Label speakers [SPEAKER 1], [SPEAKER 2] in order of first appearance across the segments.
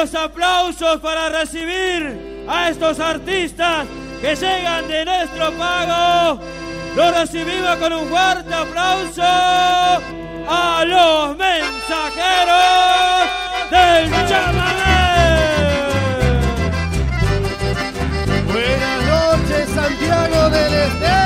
[SPEAKER 1] los aplausos para recibir a estos artistas que llegan de nuestro pago. Los recibimos con un fuerte aplauso a los mensajeros del chamané.
[SPEAKER 2] Buenas noches, Santiago del Estero.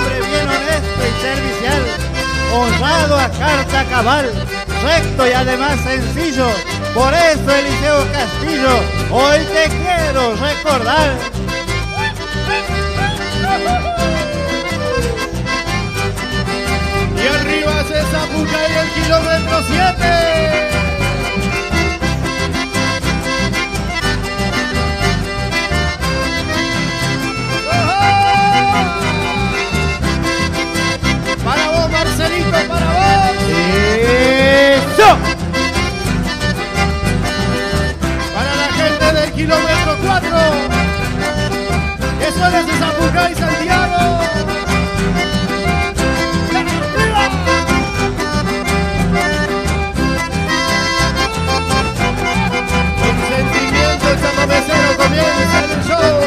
[SPEAKER 2] servicial, honrado a carta cabal, recto y además sencillo. Por eso, Eliseo Castillo, hoy te quiero recordar. Y arriba se zapuca y el kilómetro 7. 4. Que suene ese Zapucay, Santiago. Con sentimiento el chamamecero comienza el show.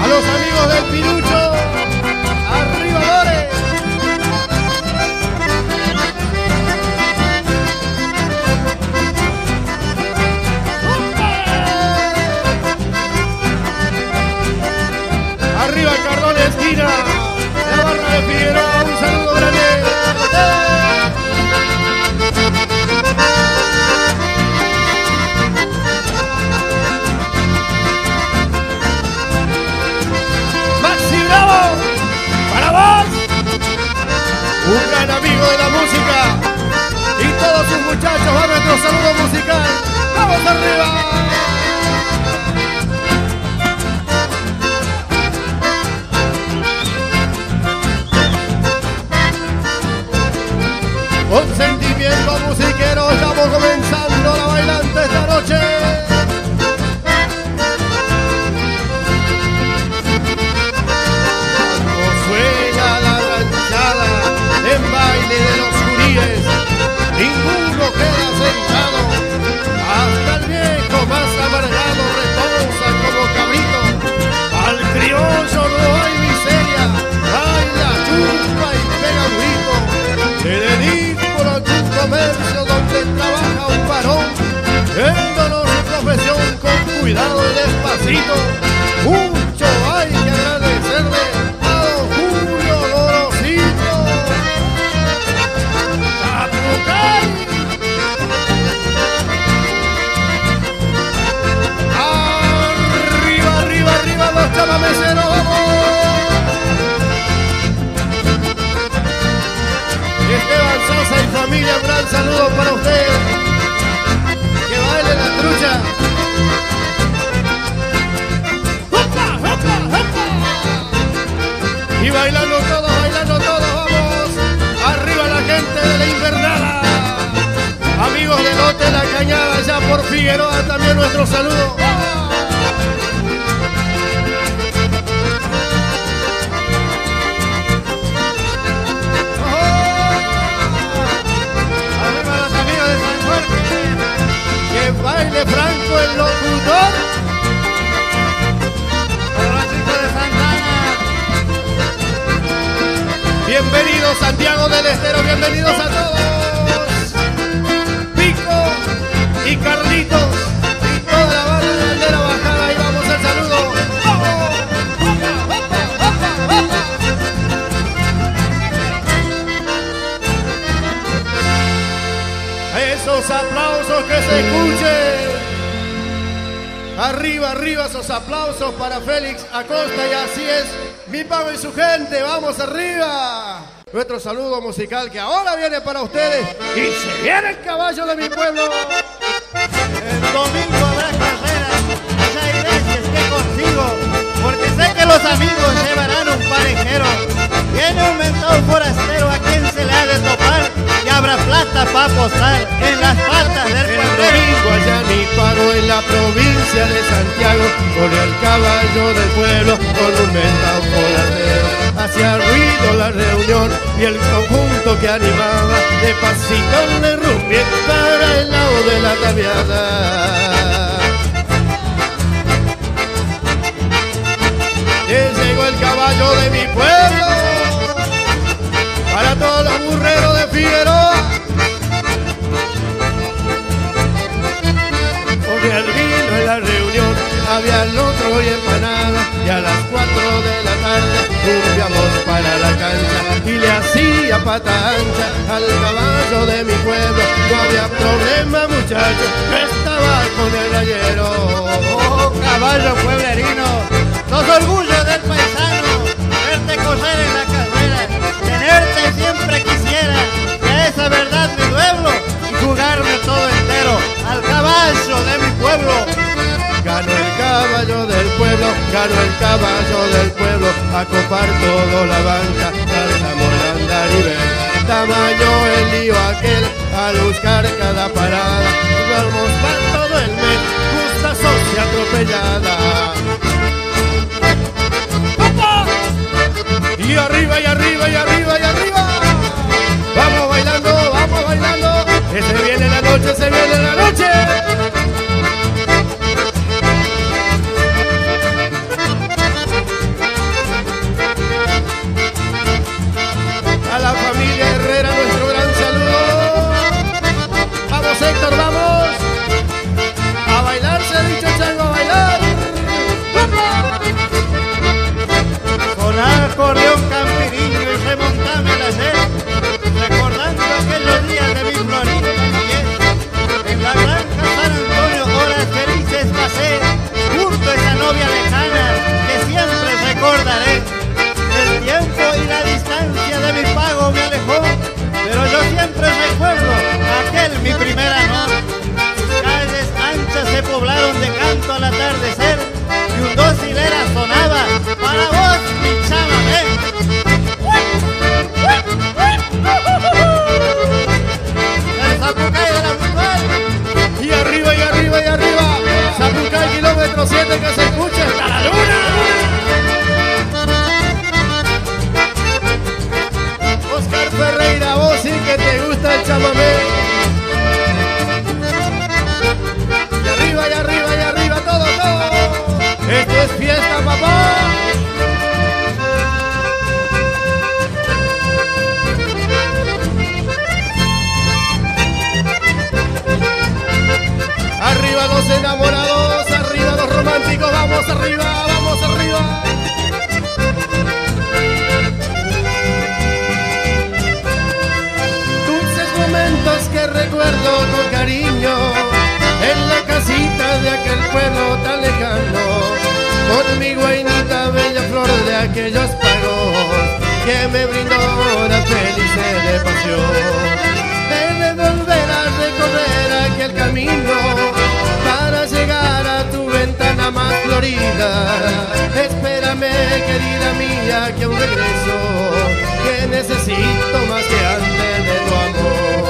[SPEAKER 2] A los amigos del Pirucho, Arriba Cardón esquina, la barra de Figueroa, un saludo grande. Maxi Bravo, para vos, un gran amigo de la música y todos sus muchachos va nuestro saludo musical. ¡Vamos arriba! Sentimiento musiquero estamos comenzando la bailante esta noche. Cuando suena la ranchada en baile de los juríes, ninguno queda sentado. Hasta el viejo más amargado donde trabaja un varón, viéndonos su profesión con cuidado y despacito. Mucho hay que agradecerle a don Julio Gorosito. ¡Zapucay! Arriba, arriba, arriba los chamameceros, familia, un gran saludo para usted. Que baile la trucha. Y bailando todos, bailando todos, vamos. Arriba la gente de la invernada. Amigos de Lote La Cañada, ya por Figueroa también nuestro saludo. Baile Franco el locutor. Para de Santana. Bienvenidos Santiago del Estero, bienvenidos a todos. Pico y Carlitos y toda la banda de bandera bajada. Ahí vamos al saludo. Esos aplausos que se escuchen. Arriba, arriba esos aplausos para Félix Acosta y así es mi pago y su gente. Vamos arriba. nuestro saludo musical que ahora viene para ustedes y se viene el caballo de mi pueblo.
[SPEAKER 3] El domingo que los amigos llevarán un parejero. Viene un mentón forastero a quien se le ha de topar y habrá plata para apostar en las patas del
[SPEAKER 2] El domingo allá mi paro en la provincia de Santiago con el caballo del pueblo con un mentao forastero. Hacía ruido la reunión y el conjunto que animaba de pasito de rumbi para el lado de la tabiada. Llegó el caballo de mi pueblo para todos los burreros de Figueroa. Con el vino en la reunión había el otro y empanada y a las cuatro de la tarde rumbiamos para la cancha y le hacía pata ancha al caballo de mi pueblo. No había problema muchachos, estaba con el rayero.
[SPEAKER 3] Oh, caballo pueblerino, sos orgullo del paisano, verte correr en la carrera, tenerte siempre quisiera, que esa verdad mi pueblo y jugarme todo entero al caballo de mi pueblo.
[SPEAKER 2] Ganó el caballo del pueblo, ganó el caballo del pueblo, a copar toda la banca, saltamos a andar y ver. Tamaño el lío
[SPEAKER 3] me
[SPEAKER 2] brindó horas felices de pasión. He de volver a recorrer aquel camino para llegar a tu ventana más florida. Espérame, querida mía, que un regreso que necesito más que antes de tu amor.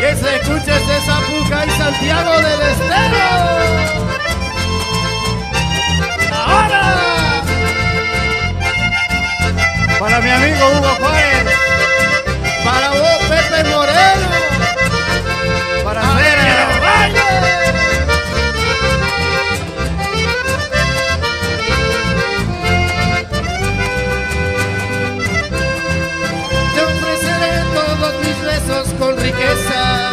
[SPEAKER 2] Que se escuche ese Zapuca y Santiago del Estero. ¡Ahora!
[SPEAKER 3] Para mi amigo Hugo Juárez,
[SPEAKER 2] Para vos, Pepe Moreno.
[SPEAKER 3] para
[SPEAKER 2] ¡Que
[SPEAKER 3] Cera,
[SPEAKER 2] lo baile! Te ofreceré todos mis besos con riqueza,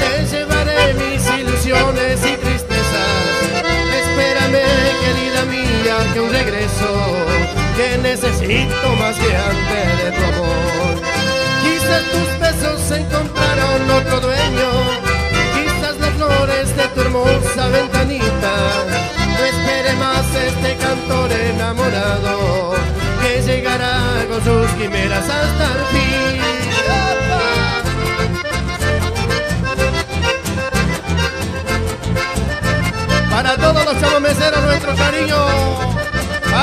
[SPEAKER 2] te llevaré mis ilusiones y tristezas. Espérame, querida mía, que un regreso que necesito más que antes de tu amor. Quizás tus besos encontraron otro dueño, quizás las flores de tu hermosa ventanita. No espere más este cantor enamorado que con sus quimeras hasta el fin. Para todos los chamameceros nuestro cariño,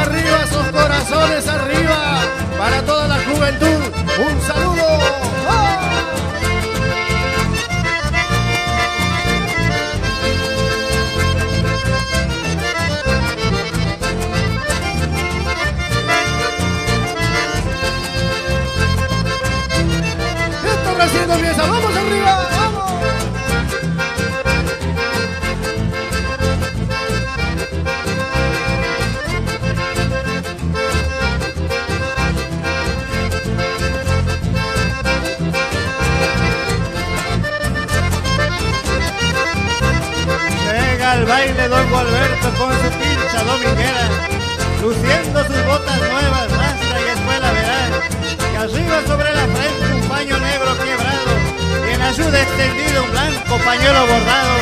[SPEAKER 2] arriba sus corazones, arriba, para toda la juventud, un saludo. ¡Ah! Esto recién comienza, vamos arriba,
[SPEAKER 3] al baile Don Gualberto con su pincha dominguera, luciendo sus botas nuevas, rastra y escuela verán, y arriba sobre la frente un paño negro quebrado, y en ayuda extendido un blanco pañuelo bordado,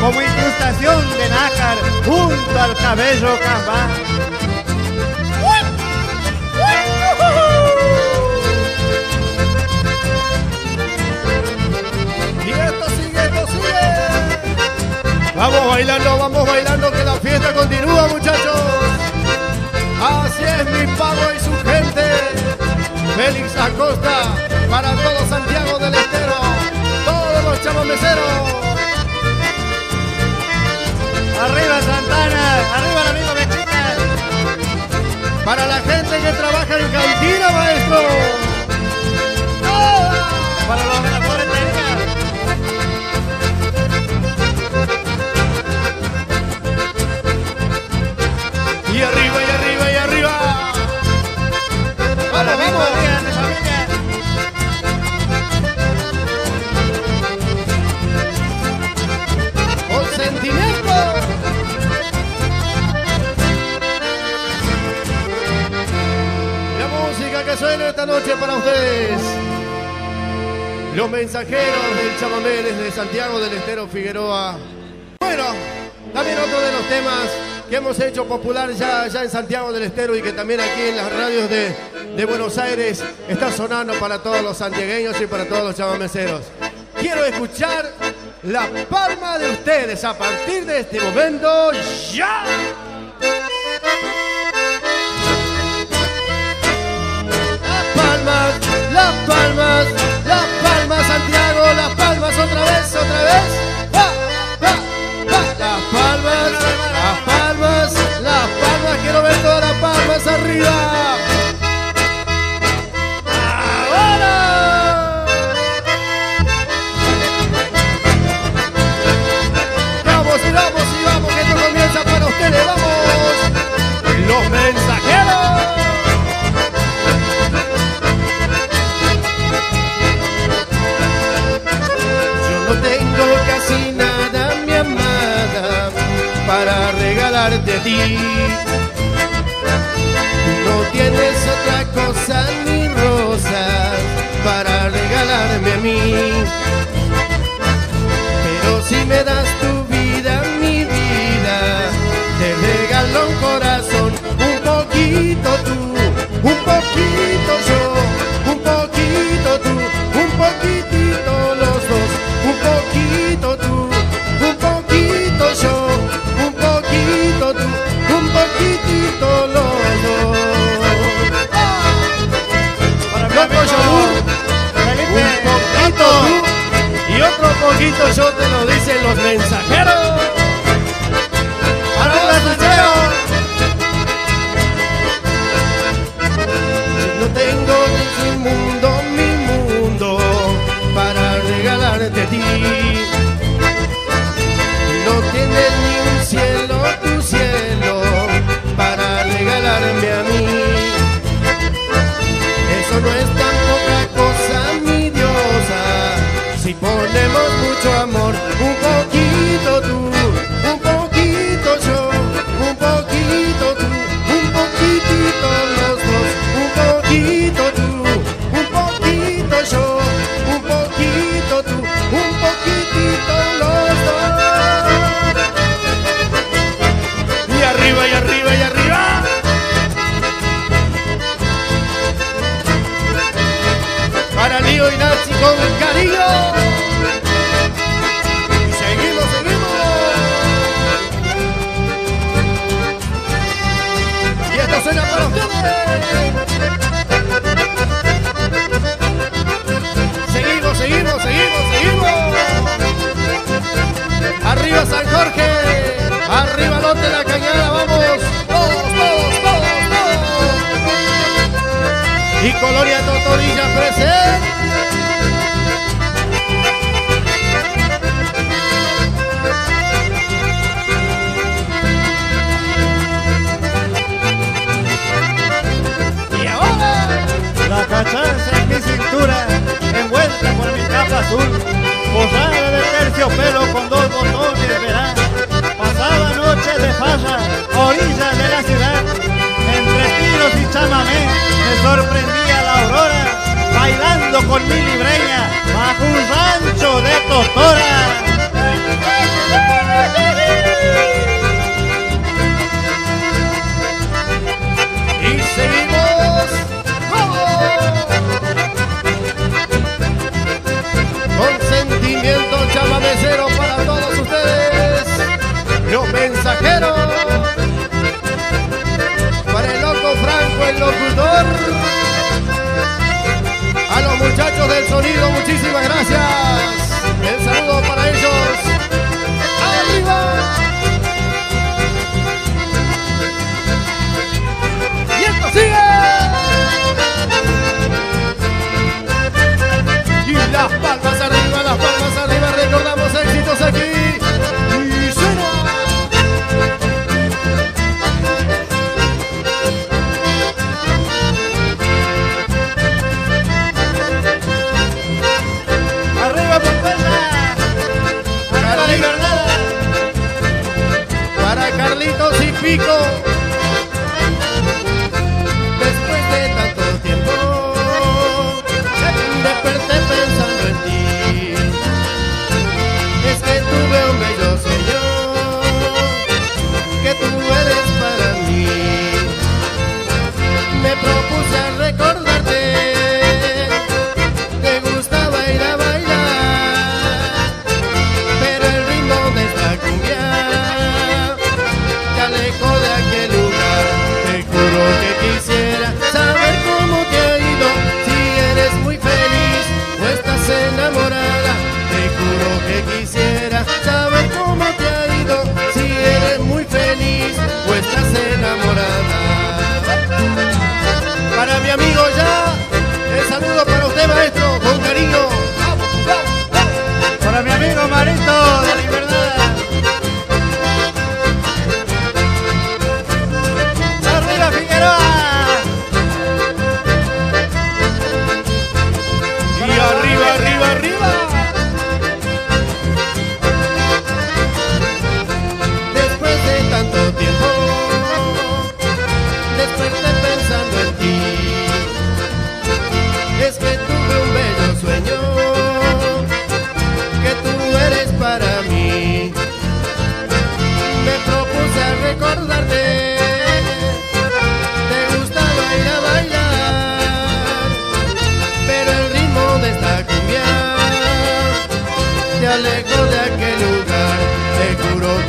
[SPEAKER 3] como incrustación de nácar junto al cabello cambá.
[SPEAKER 2] Vamos bailando, vamos bailando, que la fiesta continúa, muchachos. Así es mi pago y su gente. Félix Acosta, para todo Santiago del Estero, todos los chamameceros.
[SPEAKER 3] Arriba Santana, arriba el amigo Mexica.
[SPEAKER 2] Para la gente que trabaja en cantina, maestro.
[SPEAKER 3] Para los de la
[SPEAKER 2] Los mensajeros del chamamé desde Santiago del Estero Figueroa. Bueno, también otro de los temas que hemos hecho popular ya, ya en Santiago del Estero y que también aquí en las radios de, de Buenos Aires está sonando para todos los santiagueños y para todos los chamameceros. Quiero escuchar la palma de ustedes a partir de este momento. ¡Ya! Las palmas, las palmas, las palmas, Santiago, las palmas, otra vez, otra vez. ¡Va, va, va! Las palmas, las palmas, las palmas, quiero ver todas las palmas arriba. A ti. No tienes otra cosa ni rosas para regalarme a mí. Pero si me das tu vida, mi vida, te regalo un corazón, poquito yo te lo dicen los mensajeros.
[SPEAKER 3] azul, posada de terciopelo con dos botones, verás. Pasaba noche de farra, orillas de la ciudad, entre tiros y chamamé, me sorprendía la aurora, bailando con mi libreña, bajo un rancho de totora.
[SPEAKER 2] seguimos. con sentimiento chava para todos ustedes, los mensajeros, para el loco Franco, el locutor, a los muchachos del sonido, muchísimas gracias, el saludo para ellos. rico.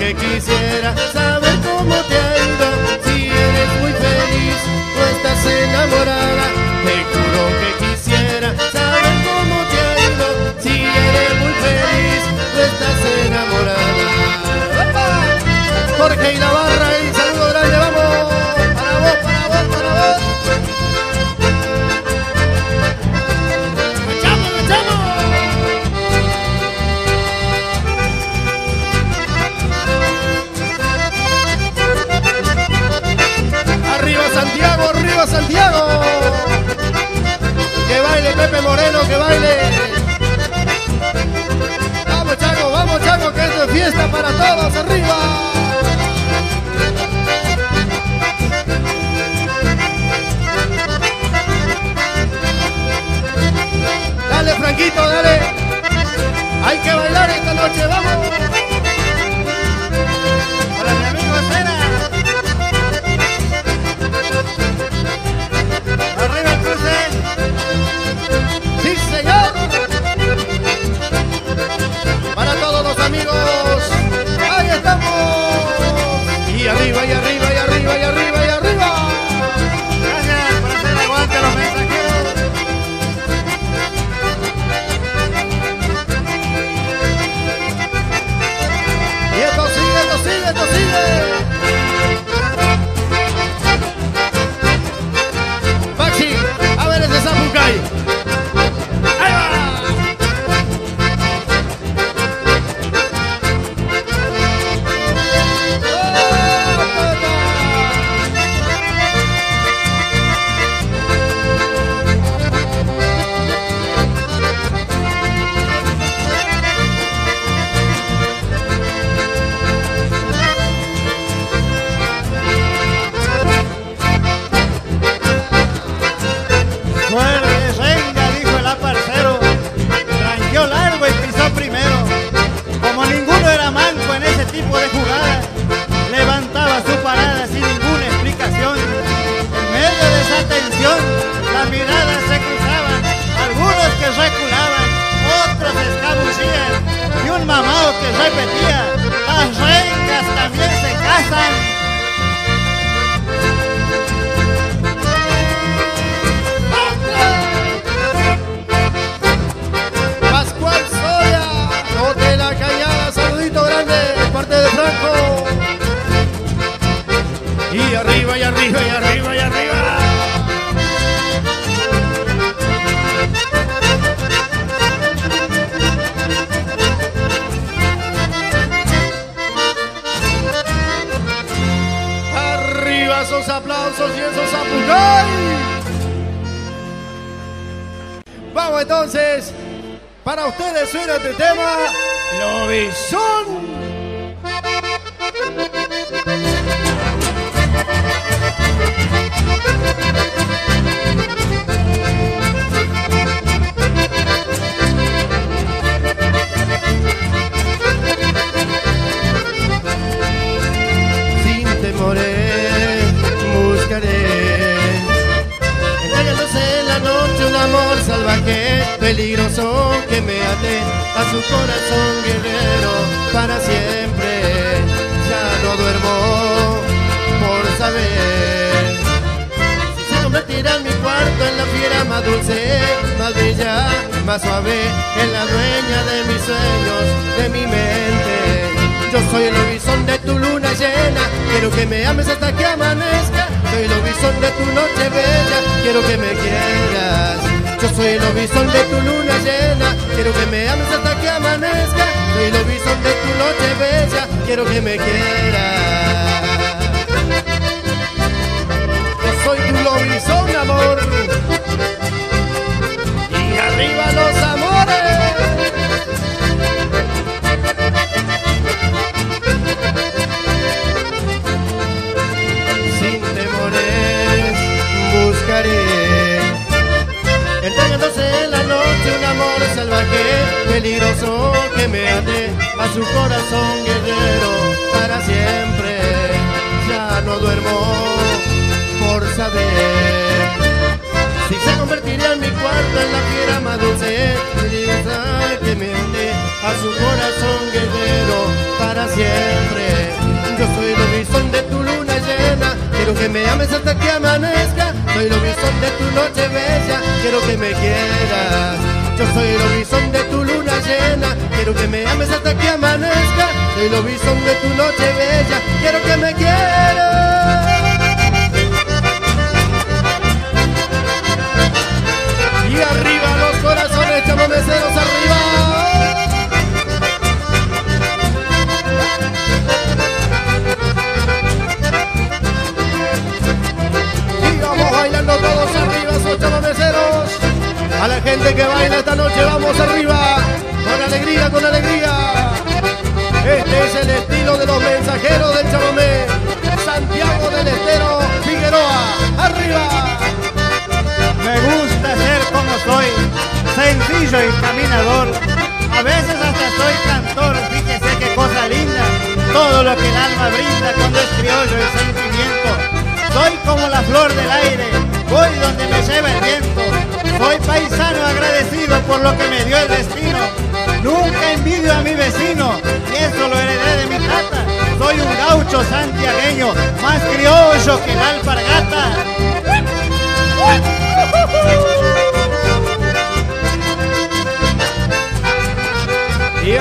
[SPEAKER 2] que quisiera saber cómo te ha. Si eres muy feliz o estás enamorada, te juro que quisiera saber cómo te ha. Si eres muy feliz o estás enamorada. ¡Opa! Jorge y Navarra. Pepe Moreno que baile. Vamos Chaco, vamos Chaco, que esto es fiesta para todos arriba. Dale Franquito, dale. Hay que bailar esta noche, vamos. arriba, y arriba, y arriba. Gracias por hacer aguante a los mensajeros. Y esto sigue, esto sigue, esto sigue. Entonces, para ustedes suena este tema, Lobizón. Sin peligroso que me ate a su corazón guerrero para siempre. Ya no duermo por saber si se convertirá en mi cuarto en la fiera más dulce, más bella, más suave, en la dueña de mis sueños, de mi mente. Yo soy el lobizón de tu luna llena, quiero que me ames hasta que amanezca. Soy el lobizón de tu noche bella, quiero que me quieras. Yo soy el lobizón de tu luna llena, quiero que me ames hasta que amanezca. Soy el lobizón de tu noche bella, quiero que me quieras. Yo soy tu lobizón, amor. Y arriba los amores. sin temores buscaré. Entregándose en la noche un amor salvaje, peligroso que me ate a su corazón guerrero para siempre. Ya no duermo por saber si se convertiría en mi cuarto en la fiera más dulce, que me ate a su corazón guerrero para siempre. Yo soy el lobizón de tu luna llena, quiero que me ames hasta que amanezca. Soy el lobizón de tu noche bella, quiero que me quieras. Yo soy el lobizón de tu luna llena, quiero que me ames hasta que amanezca. Soy el lobizón de tu noche bella, quiero que me quieras. Y arriba los corazones, chamameceros arriba. Bailando todos arriba, esos chamameceros. A la gente que baila esta noche, vamos arriba. Con alegría, con alegría. Este es el estilo de los mensajeros del chamamé. Santiago del Estero, Figueroa. Arriba.
[SPEAKER 3] Me gusta ser como soy, sencillo y caminador. A veces hasta soy cantor, fíjese qué cosa linda. Todo lo que el alma brinda cuando es criollo y sentimiento. Soy como la flor del aire, voy donde me lleva el viento. Soy paisano agradecido por lo que me dio el destino. Nunca envidio a mi vecino, y eso lo heredé de mi tata. Soy un gaucho santiagueño, más criollo que la alpargata.
[SPEAKER 2] Y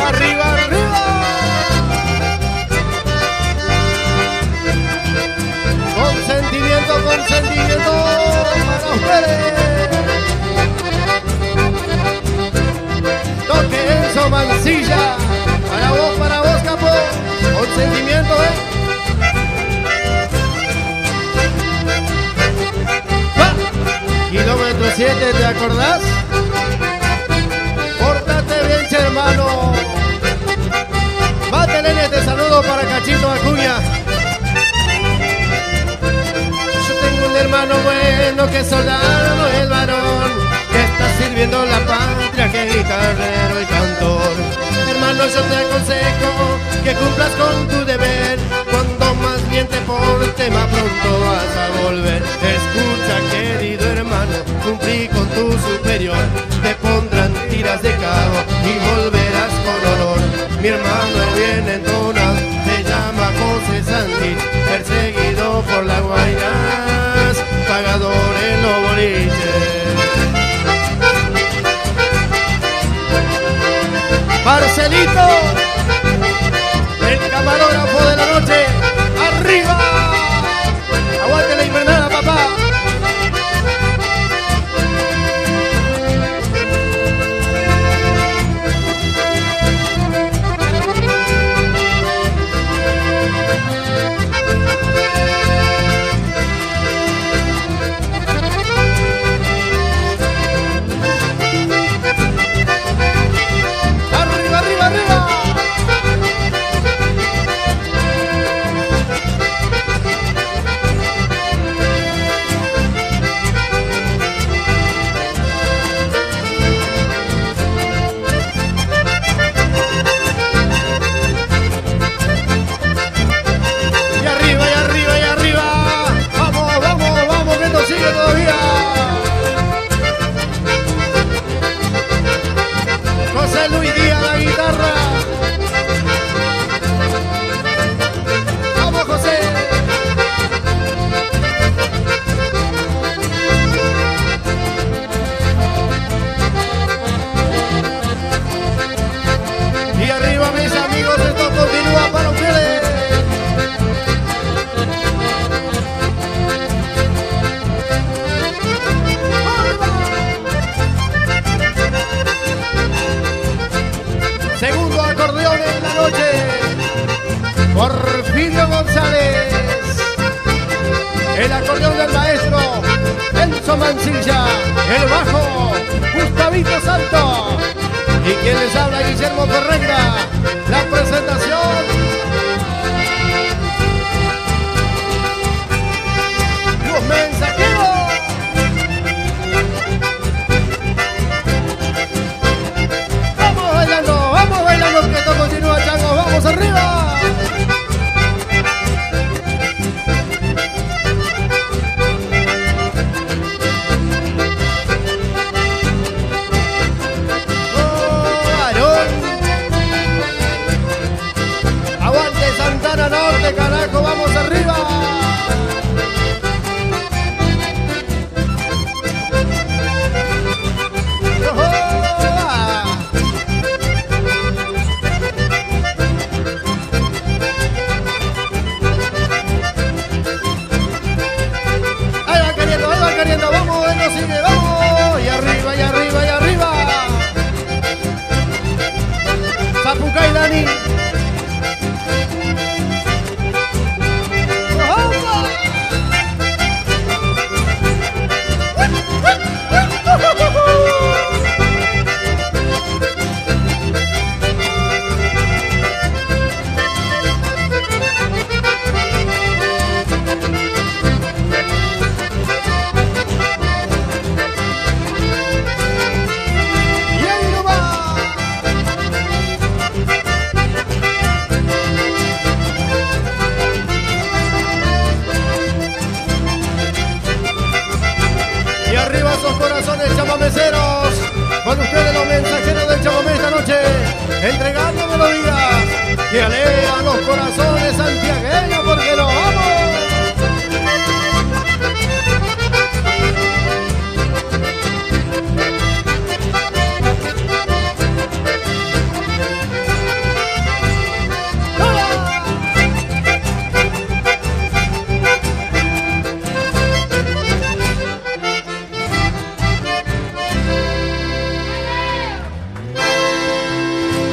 [SPEAKER 2] ustedes. Toque Enzo Mancilla. Para vos, para vos, capo. Con sentimiento, eh. Kilómetro 7, ¿te acordás? Pórtate bien, che, hermano. Mátele este saludo para Cachito Acuña. hermano bueno, que soldado el varón, que está sirviendo la patria, que guitarrero y cantor. Hermano, yo te aconsejo que cumplas con tu deber, cuando más bien te porte, más pronto vas a volver. Escucha, querido hermano, cumplí con tu superior, te pondrán tiras de cabo y volverás con honor. Mi hermano es bien entonado, se llama José Santi, perseguido por la Guaira pagador en los boliches. Marcelito, el camarógrafo de la noche, arriba.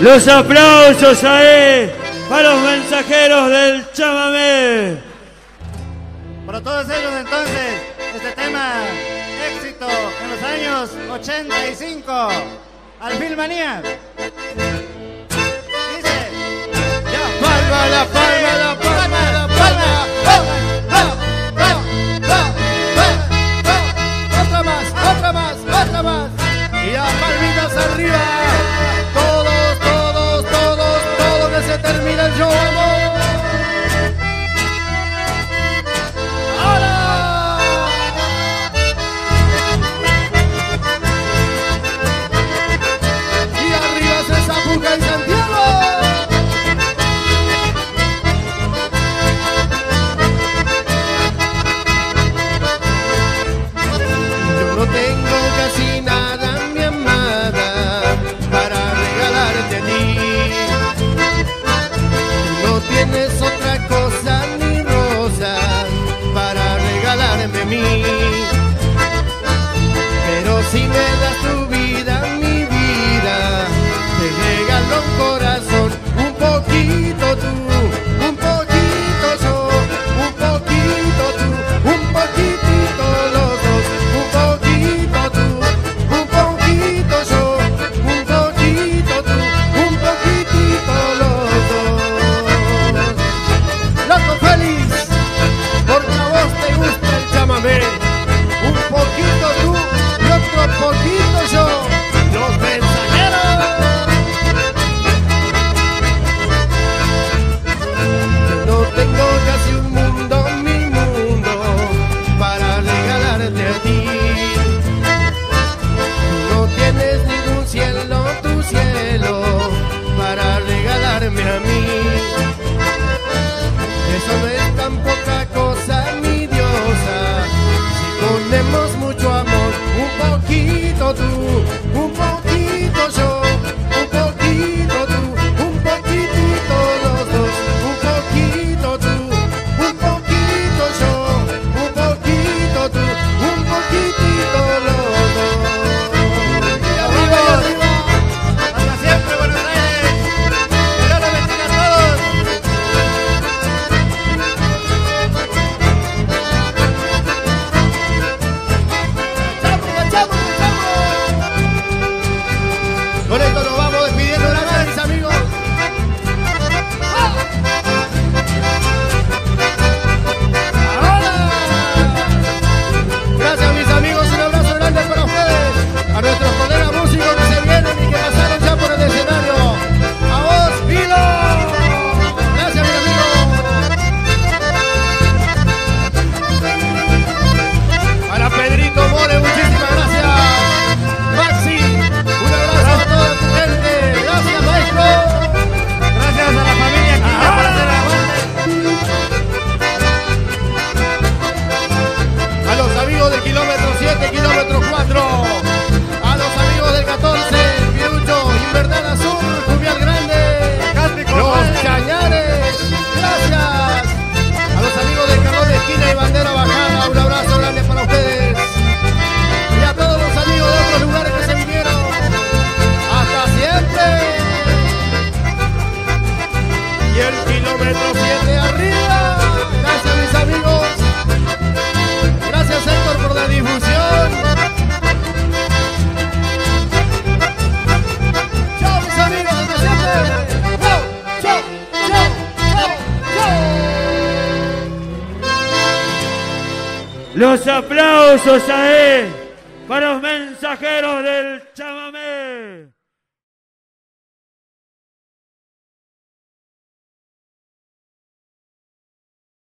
[SPEAKER 2] Los aplausos ahí para los mensajeros del chamamé.
[SPEAKER 3] Para todos ellos entonces, este tema, éxito en los años 85, al Filmanía. Dice, la
[SPEAKER 2] palma, la palma, la palma, la palma. Oh, oh, oh, otra más, otra más, otra más. Y las palmitas arriba.